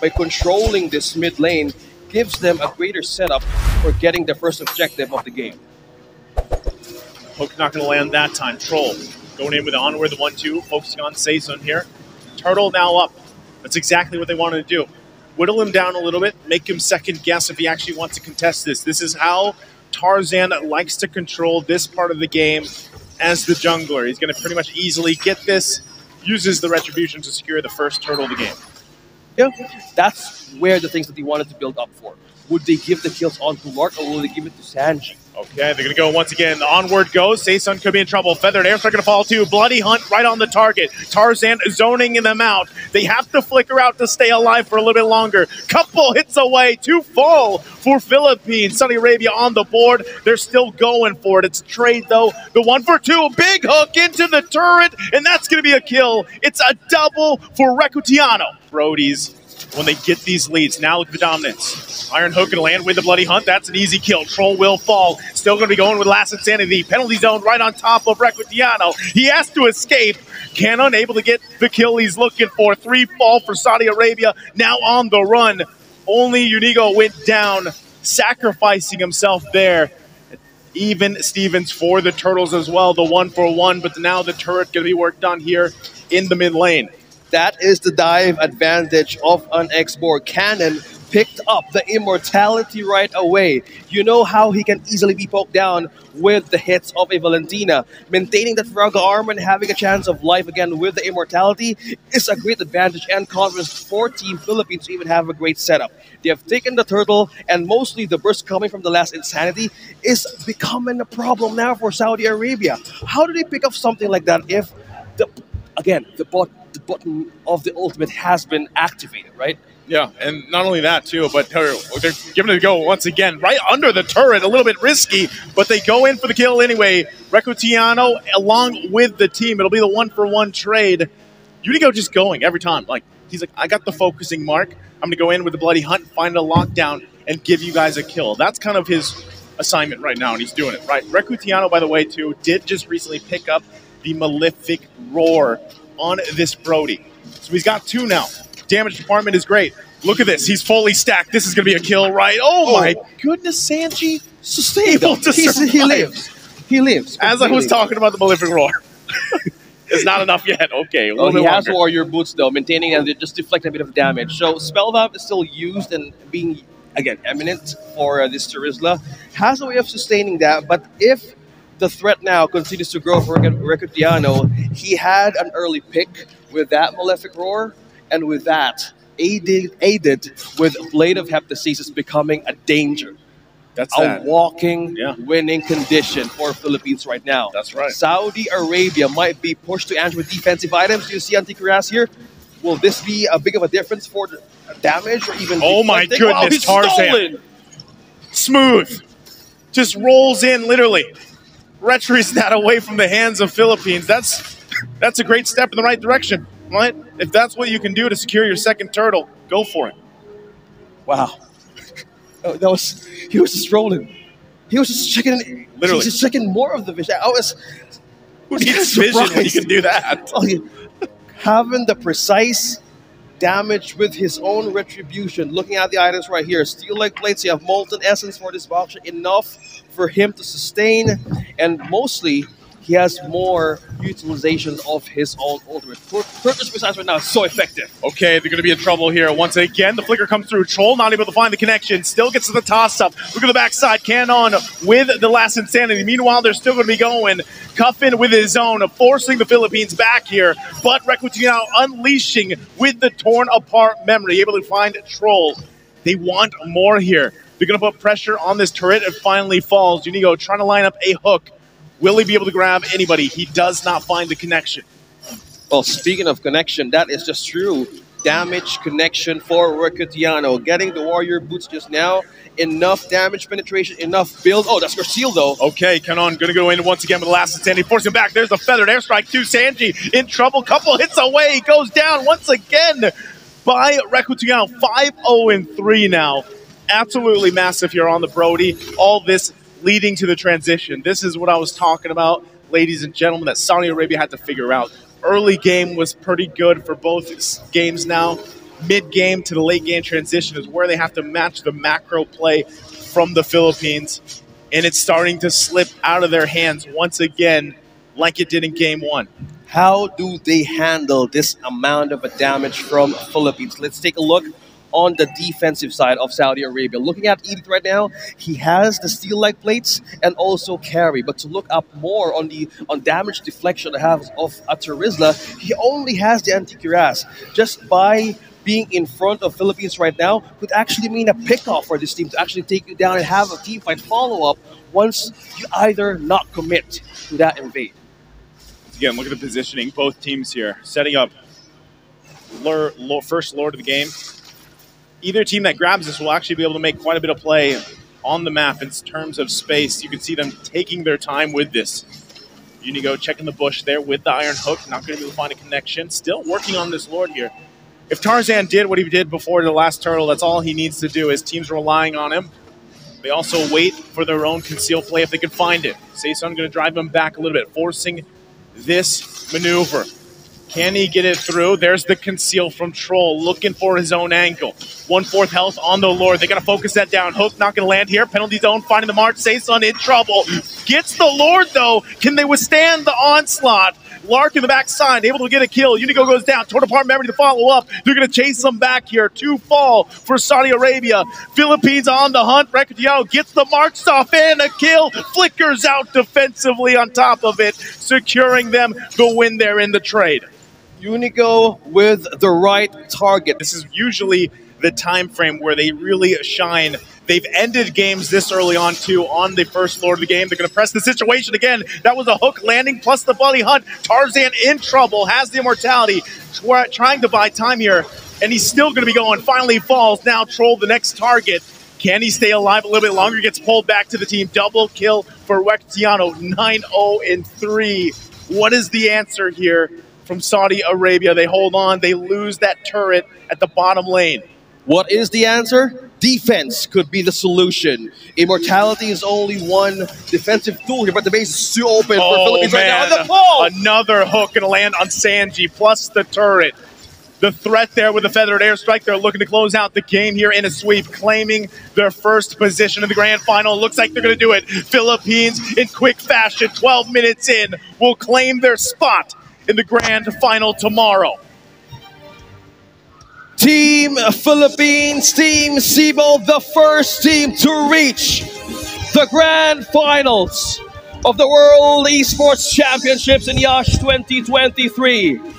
By controlling this mid lane, gives them a greater setup for getting the first objective of the game. Hook not going to land that time. Troll going in with onward, the 1 2, focusing on Saison here. Turtle now up. That's exactly what they wanted to do. Whittle him down a little bit, make him second guess if he actually wants to contest this. This is how Tarzan likes to control this part of the game as the jungler. He's going to pretty much easily get this, uses the retribution to secure the first turtle of the game. That's where the things that they wanted to build up for. Would they give the kills on to Lark or will they give it to Sanji? Okay, they're going to go once again. Onward goes. Saison could be in trouble. Feathered Airstrike going to fall too. Bloody Hunt right on the target. Tarzan zoning them out. They have to flicker out to stay alive for a little bit longer. Couple hits away. Two fall for Philippines. Saudi Arabia on the board. They're still going for it. It's trade though. The one for two. Big hook into the turret, and that's going to be a kill. It's a double for Requitiano. Brody's when they get these leads. Now look at the dominance. Iron Hook and land with the Bloody Hunt. That's an easy kill. Troll will fall. Still going to be going with Last Insanity. Penalty zone right on top of Requitiano. He has to escape. Can unable to get the kill he's looking for. Three fall for Saudi Arabia. Now on the run. Only Unigo went down, sacrificing himself there. Even Stevens for the Turtles as well, the one for one, but now the turret going to be worked on here in the mid lane. That is the dive advantage of an X-Borg cannon. Picked up the immortality right away. You know how he can easily be poked down with the hits of a Valentina. Maintaining that Firaga armor and having a chance of life again with the immortality is a great advantage and confidence for Team Philippines to even have a great setup. They have taken the turtle, and mostly the burst coming from the last insanity is becoming a problem now for Saudi Arabia. How do they pick up something like that if the again the bot the button of the ultimate has been activated, right? Yeah, and not only that too, but they're, giving it a go once again, right under the turret, a little bit risky, but they go in for the kill anyway. Requitiano along with the team, it'll be the one for one trade. Unigo just going every time, like he's like, I got the focusing mark. I'm gonna go in with the bloody hunt, find a lockdown, and give you guys a kill. That's kind of his assignment right now, and he's doing it right. Requitiano, by the way, too, did just recently pick up the Malefic Roar on this Brody. So he's got two now. Damage department is great. Look at this. He's fully stacked. This is going to be a kill, right? Oh, my goodness, Sanji. Sustainable. Able to He's- he lives. He lives. As I was completely. talking about the Malefic Roar. it's not enough yet. Okay, a Oh, little he has warrior boots though, maintaining and they just deflect a bit of damage. So spell valve is still used and being again eminent for uh, this Terizla. Has a way of sustaining that, but if the threat now continues to grow for Requitiano, he had an early pick with that Malefic Roar, and with that, aided, aided with Blade of Heptaseas becoming a danger. That's a that. walking Yeah. winning condition for Philippines right now. That's right. Saudi Arabia might be pushed to answer with defensive items. Do you see Anticuras here? Will this be a big of a difference for damage or even? Oh my deflecting? Wow, goodness, Tarzan. stolen! Smooth. Just rolls in, literally. Retries that away from the hands of Philippines. That's that's a great step in the right direction, right? If that's what you can do to secure your second turtle, go for it. Wow, Oh, that was he was just rolling. He was just checking. Literally. he's just checking more of the vision. I was Who needs vision when you can do that? Oh, having the precise damage with his own retribution. Looking at the items right here, steel leg plates. You have molten essence for this box, enough for him to sustain, and mostly he has more utilization of his own ultimate. Purpose missiles right now is so effective. Okay, they're going to be in trouble here. Once again, the flicker comes through. Troll not able to find the connection. Still gets to the toss up. Look at the backside. Canon with the last insanity. Meanwhile, they're still going to be going. Cuffin with his own, forcing the Philippines back here. But Requitiano unleashing with the torn apart memory, able to find Troll. They want more here. They're going to put pressure on this turret. It finally falls. Unigo trying to line up a hook. Will he be able to grab anybody? He does not find the connection. Well, speaking of connection, that is just true. Damage connection for Requitiano. Getting the warrior boots just now. Enough damage penetration, enough build. Oh, that's Garcia though. Okay, Kanon gonna go in once again with the last insanity, force him back. There's the feathered airstrike to Sanji in trouble. Couple hits away, he goes down once again by Requitiano. 5-0 and 3 now. Absolutely massive here on the Brody. All this leading to the transition. This is what I was talking about, ladies and gentlemen, that Saudi Arabia had to figure out. Early game was pretty good for both games now. mid game to the late game transition is where they have to match the macro play from the Philippines. And it's starting to slip out of their hands once again, like it did in game one. How do they handle this amount of a damage from Philippines? Let's take a look on the defensive side of Saudi Arabia. Looking at Edith right now, he has the steel-like plates and also carry. But to look up more on the on damage deflection I have of Atarizla, he only has the anti-cuirass. Just by being in front of Philippines right now could actually mean a pickoff for this team to actually take you down and have a team fight follow-up once you either not commit to that invade. Again, look at the positioning. Both teams here setting up lure, lure, first lord of the game. Either team that grabs this will actually be able to make quite a bit of play on the map in terms of space. You can see them taking their time with this. Unigo checking the bush there with the iron hook. Not going to be able to find a connection. Still working on this lord here. If Tarzan did what he did before the last turtle, that's all he needs to do. His team's relying on him. They also wait for their own conceal play if they can find it. Sayson going to drive him back a little bit, forcing this maneuver. Can he get it through? There's the conceal from Troll, looking for his own angle. One fourth health on the Lord. They got to focus that down. Hook not going to land here. Penalty zone, finding the mark. Sayson in trouble. Gets the Lord, though. Can they withstand the onslaught? Lark in the backside, able to get a kill. Unigo goes down. Torn apart memory to follow up. They're going to chase them back here. Two fall for Saudi Arabia. Philippines on the hunt. Requitiano gets the marks off and a kill. Flickers out defensively on top of it, securing them the win there in the trade. Unigo with the right target. This is usually the time frame where they really shine They've ended games this early on, too, on the first floor of the game. They're going to press the situation again. That was a hook landing plus the bloody hunt. Tarzan in trouble, has the immortality, trying to buy time here, and he's still going to be going. Finally falls. Now Troll, the next target. Can he stay alive a little bit longer? Gets pulled back to the team. Double kill for Wexiano. 9-0 and 3. What is the answer here from Saudi Arabia? They hold on. They lose that turret at the bottom lane. What is the answer? Defense could be the solution. Immortality is only one defensive tool here, but the base is too open oh, for Philippines man. right now. The Another hook to land on Sanji, plus the turret. The threat there with the feathered airstrike. They're looking to close out the game here in a sweep, claiming their first position in the grand final. Looks like they're going to do it. Philippines, in quick fashion, 12 minutes in, will claim their spot in the grand final tomorrow. Team Philippines, Team Sibol, the first team to reach the grand finals of the World Esports Championships in Iasi 2023.